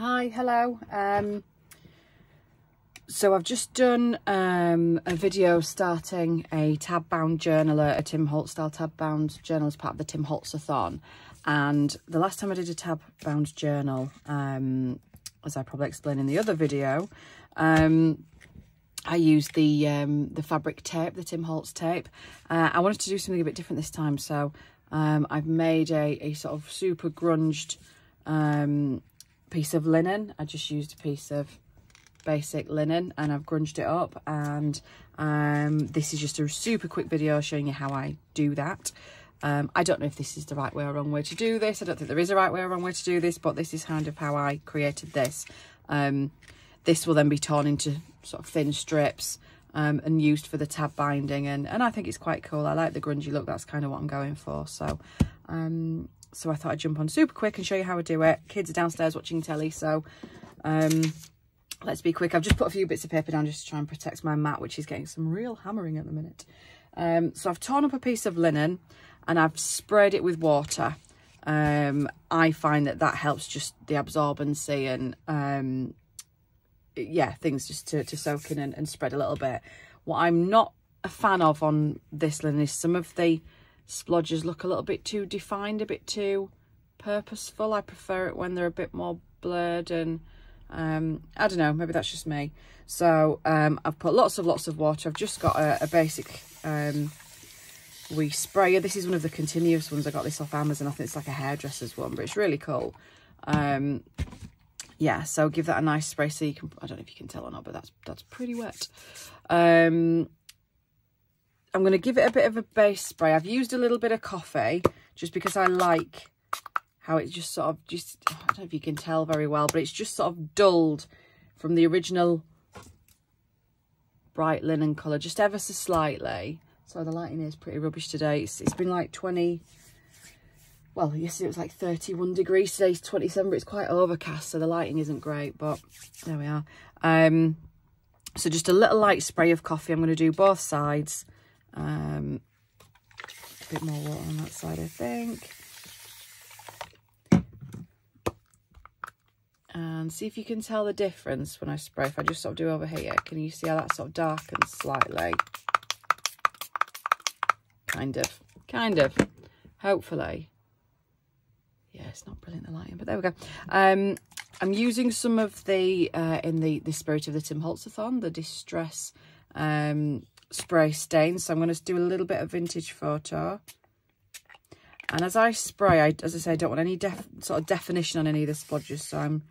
Hi, hello. Um, so I've just done um, a video starting a tab bound journal, a Tim Holtz style tab bound journal as part of the Tim Holtz-a-thon. And the last time I did a tab bound journal, um, as I probably explained in the other video, um, I used the um, the fabric tape, the Tim Holtz tape. Uh, I wanted to do something a bit different this time, so um, I've made a, a sort of super grunged um, piece of linen. I just used a piece of basic linen and I've grunged it up and um, this is just a super quick video showing you how I do that. Um, I don't know if this is the right way or wrong way to do this. I don't think there is a right way or wrong way to do this, but this is kind of how I created this. Um, this will then be torn into sort of thin strips um, and used for the tab binding. And, and I think it's quite cool. I like the grungy look. That's kind of what I'm going for. So, um, so I thought I'd jump on super quick and show you how I do it. Kids are downstairs watching telly, so um, let's be quick. I've just put a few bits of paper down just to try and protect my mat, which is getting some real hammering at the minute. Um, so I've torn up a piece of linen and I've sprayed it with water. Um, I find that that helps just the absorbency and um, yeah, things just to, to soak in and, and spread a little bit. What I'm not a fan of on this linen is some of the splodges look a little bit too defined, a bit too purposeful. I prefer it when they're a bit more blurred and um, I don't know, maybe that's just me. So um, I've put lots of lots of water. I've just got a, a basic um, wee sprayer. This is one of the continuous ones. I got this off Amazon. I think it's like a hairdresser's one, but it's really cool. Um, yeah, so give that a nice spray so you can, I don't know if you can tell or not, but that's, that's pretty wet. Um, I'm going to give it a bit of a base spray. I've used a little bit of coffee just because I like how it just sort of just, I don't know if you can tell very well, but it's just sort of dulled from the original bright linen colour, just ever so slightly. So the lighting is pretty rubbish today. It's, it's been like 20, well, yesterday it was like 31 degrees. Today's 27, but it's quite overcast, so the lighting isn't great, but there we are. Um, so just a little light spray of coffee. I'm going to do both sides. Um, a bit more water on that side, I think. and see if you can tell the difference when I spray. If I just sort of do over here, can you see how that sort of darkens slightly? Kind of, kind of, hopefully. Yeah, it's not brilliant the lighting, but there we go. Um, I'm using some of the, uh, in the, the spirit of the Tim Holtz-a-thon, the Distress um, spray stain. So I'm going to do a little bit of vintage photo. And as I spray, I, as I say, I don't want any sort of definition on any of the splodges. So I'm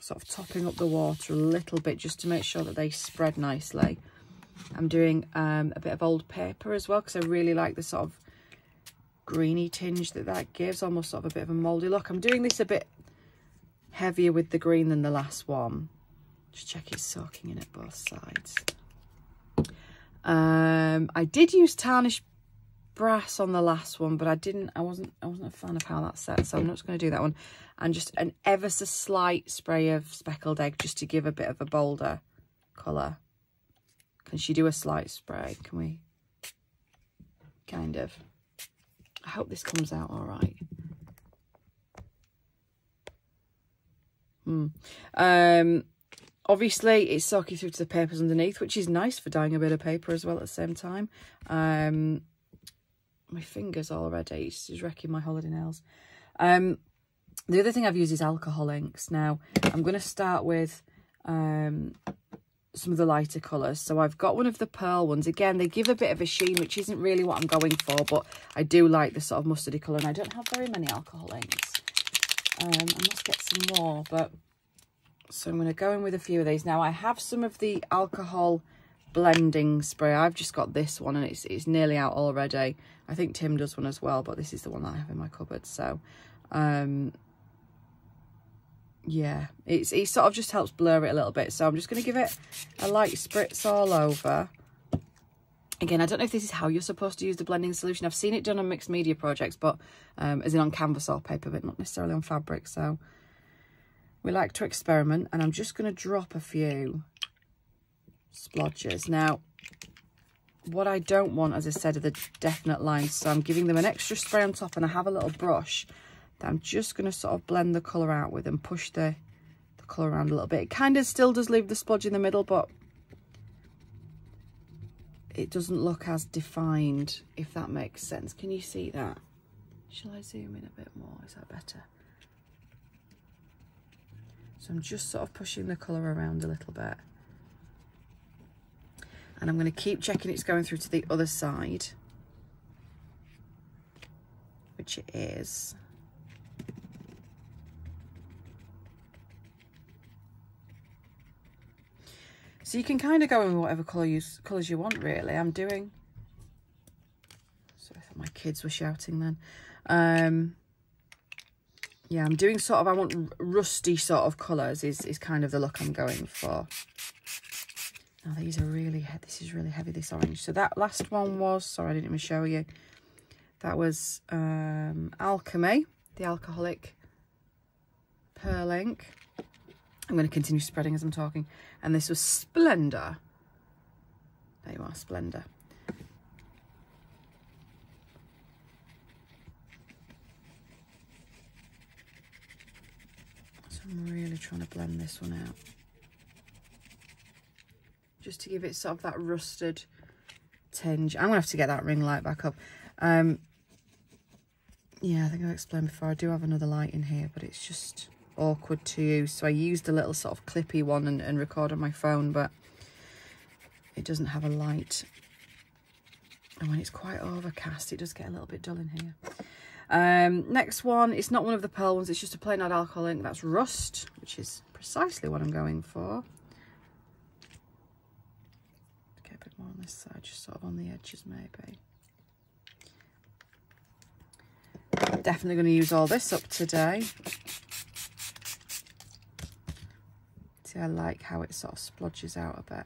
sort of topping up the water a little bit just to make sure that they spread nicely. I'm doing um, a bit of old paper as well because I really like the sort of greeny tinge that that gives. Almost sort of a bit of a mouldy look. I'm doing this a bit heavier with the green than the last one. Just check it's soaking in at both sides. Um, I did use tarnish brass on the last one, but I didn't, I wasn't, I wasn't a fan of how that set, so I'm not going to do that one. And just an ever so slight spray of speckled egg just to give a bit of a bolder colour. Can she do a slight spray? Can we? Kind of. I hope this comes out all right. Hmm. Um, obviously, it's soaking through to the papers underneath, which is nice for dyeing a bit of paper as well at the same time. Um, my fingers already. It's just wrecking my holiday nails. Um, the other thing I've used is alcohol inks. Now, I'm going to start with um, some of the lighter colours. So I've got one of the pearl ones. Again, they give a bit of a sheen, which isn't really what I'm going for, but I do like the sort of mustardy colour, and I don't have very many alcohol inks. Um, I must get some more, but... So I'm going to go in with a few of these. Now, I have some of the alcohol blending spray. I've just got this one, and it's, it's nearly out already. I think Tim does one as well, but this is the one that I have in my cupboard. So, um, yeah, it's it sort of just helps blur it a little bit. So I'm just going to give it a light spritz all over. Again, I don't know if this is how you're supposed to use the blending solution. I've seen it done on mixed media projects, but um, as in on canvas or paper, but not necessarily on fabric. So we like to experiment, and I'm just going to drop a few splodges. Now, what I don't want, as I said, are the definite lines. So I'm giving them an extra spray on top, and I have a little brush that I'm just going to sort of blend the colour out with and push the colour around a little bit. It kind of still does leave the splodge in the middle, but it doesn't look as defined, if that makes sense. Can you see that? Shall I zoom in a bit more? Is that better? So I'm just sort of pushing the colour around a little bit. And I'm going to keep checking it's going through to the other side. Which it is. So you can kind of go in with whatever colour you, colours you want, really. I'm doing... Sorry, I thought my kids were shouting then. Um, yeah, I'm doing sort of, I want rusty sort of colours is, is kind of the look I'm going for. Now these are really, this is really heavy, this orange. So that last one was, sorry, I didn't even show you. That was um, Alchemy, the alcoholic pearl ink. I'm going to continue spreading as I'm talking. And this was Splendor. There you are, Splendor. I'm really trying to blend this one out. Just to give it sort of that rusted tinge. I'm going to have to get that ring light back up. Um, yeah, I think I explained before. I do have another light in here, but it's just awkward to use. So I used a little sort of clippy one and, and record on my phone, but it doesn't have a light. And when it's quite overcast, it does get a little bit dull in here. Um, next one, it's not one of the pearl ones, it's just a plain old alcohol ink. That's Rust, which is precisely what I'm going for. Get a bit more on this side, just sort of on the edges maybe. Definitely going to use all this up today. See, I like how it sort of splodges out a bit.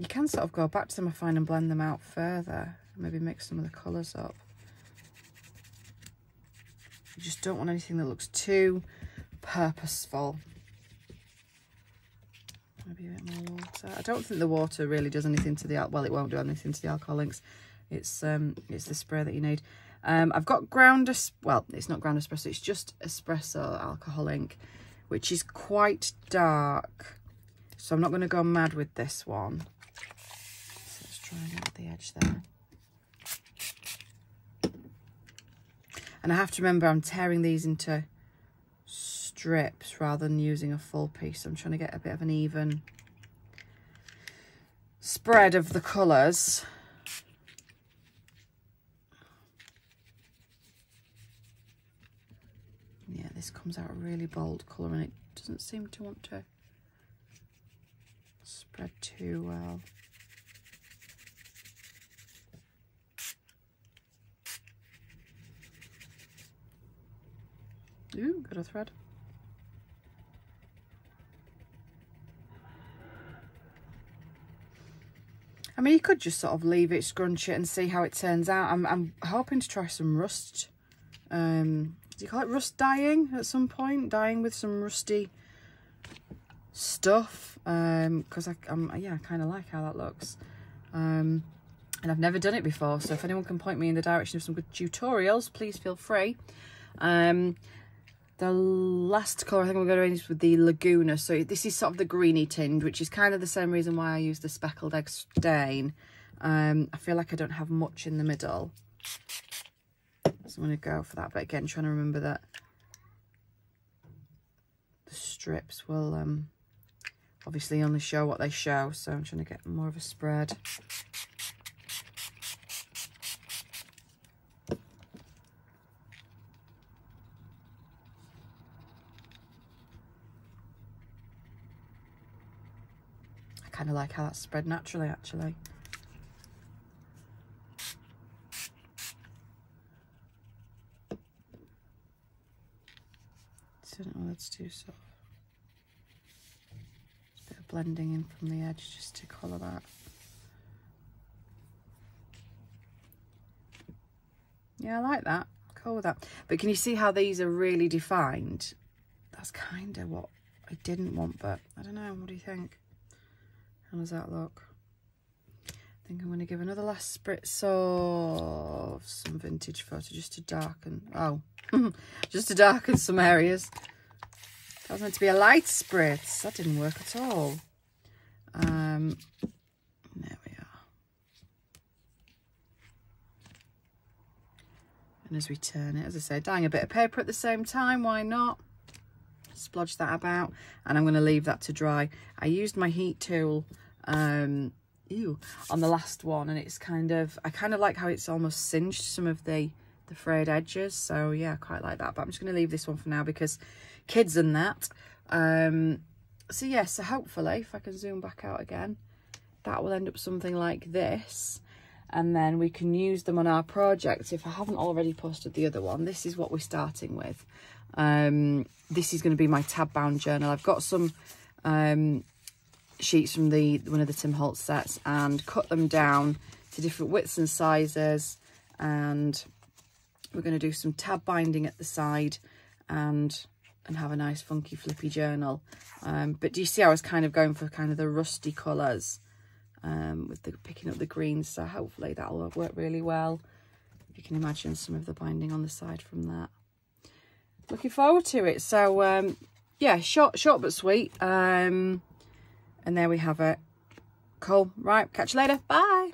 You can sort of go back to them, I find, and blend them out further. Maybe mix some of the colours up. You just don't want anything that looks too purposeful maybe a bit more water. I don't think the water really does anything to the, well, it won't do anything to the alcohol inks. It's, um, it's the spray that you need. Um, I've got ground, well, it's not ground espresso, it's just espresso alcohol ink, which is quite dark. So I'm not going to go mad with this one. Get the edge there. And I have to remember I'm tearing these into strips rather than using a full piece. I'm trying to get a bit of an even spread of the colours. Yeah, this comes out a really bold colour and it doesn't seem to want to spread too well. Ooh, got a thread. I mean, you could just sort of leave it, scrunch it and see how it turns out. I'm, I'm hoping to try some rust. Um, do you call it rust dyeing at some point? Dyeing with some rusty stuff. Because um, I, yeah, I kind of like how that looks. Um, and I've never done it before. So if anyone can point me in the direction of some good tutorials, please feel free. Um, the last colour I think I'm going to use with the Laguna. So this is sort of the greeny tinge, which is kind of the same reason why I use the speckled egg stain. Um, I feel like I don't have much in the middle. So I'm going to go for that. But again, trying to remember that the strips will um, obviously only show what they show. So I'm trying to get more of a spread. Kind of like how that's spread naturally actually. So I don't know that's too soft. a bit of blending in from the edge just to colour that. Yeah, I like that. Cool with that. But can you see how these are really defined? That's kind of what I didn't want, but I don't know. What do you think? How does that look? I think I'm going to give another last spritz of some vintage photo just to darken. Oh, just to darken some areas. That was meant to be a light spritz. That didn't work at all. Um, there we are. And as we turn it, as I say, dyeing a bit of paper at the same time, why not? Splodge that about, and I'm going to leave that to dry. I used my heat tool um, ew, on the last one, and it's kind of, I kind of like how it's almost singed some of the, the frayed edges. So yeah, quite like that, but I'm just going to leave this one for now because kids and that. Um, so yeah, so hopefully if I can zoom back out again, that will end up something like this. And then we can use them on our project. If I haven't already posted the other one, this is what we're starting with. Um, this is going to be my tab bound journal. I've got some um, sheets from the one of the Tim Holtz sets and cut them down to different widths and sizes. And we're going to do some tab binding at the side and and have a nice funky flippy journal. Um, but do you see I was kind of going for kind of the rusty colours um, with the picking up the greens. So hopefully that'll work really well. You can imagine some of the binding on the side from that. Looking forward to it. So um, yeah, short, short but sweet. Um, and there we have it. Cool. Right, catch you later. Bye.